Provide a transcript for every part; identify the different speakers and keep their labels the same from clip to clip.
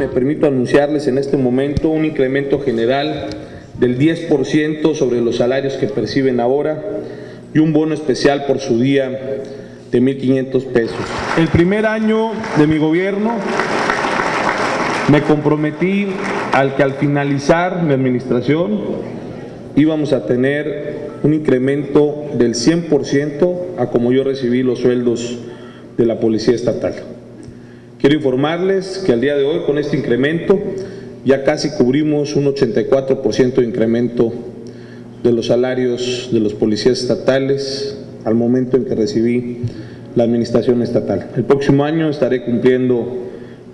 Speaker 1: Me permito anunciarles en este momento un incremento general del 10% sobre los salarios que perciben ahora y un bono especial por su día de 1.500 pesos. El primer año de mi gobierno me comprometí al que al finalizar mi administración íbamos a tener un incremento del 100% a como yo recibí los sueldos de la Policía Estatal. Quiero informarles que al día de hoy con este incremento ya casi cubrimos un 84% de incremento de los salarios de los policías estatales al momento en que recibí la administración estatal. El próximo año estaré cumpliendo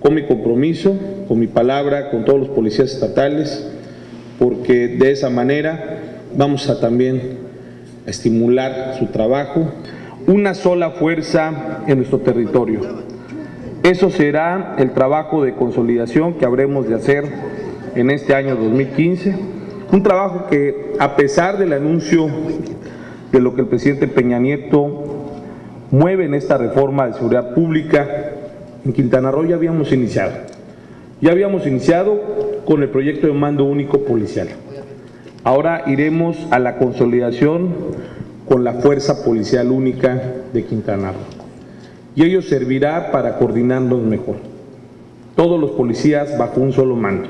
Speaker 1: con mi compromiso, con mi palabra, con todos los policías estatales, porque de esa manera vamos a también estimular su trabajo. Una sola fuerza en nuestro territorio. Eso será el trabajo de consolidación que habremos de hacer en este año 2015. Un trabajo que, a pesar del anuncio de lo que el presidente Peña Nieto mueve en esta reforma de seguridad pública, en Quintana Roo ya habíamos iniciado. Ya habíamos iniciado con el proyecto de mando único policial. Ahora iremos a la consolidación con la Fuerza Policial Única de Quintana Roo. Y ello servirá para coordinarnos mejor. Todos los policías bajo un solo mando